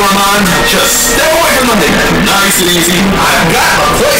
Brahman, just step away from the nigga. Nice and easy. I got my place.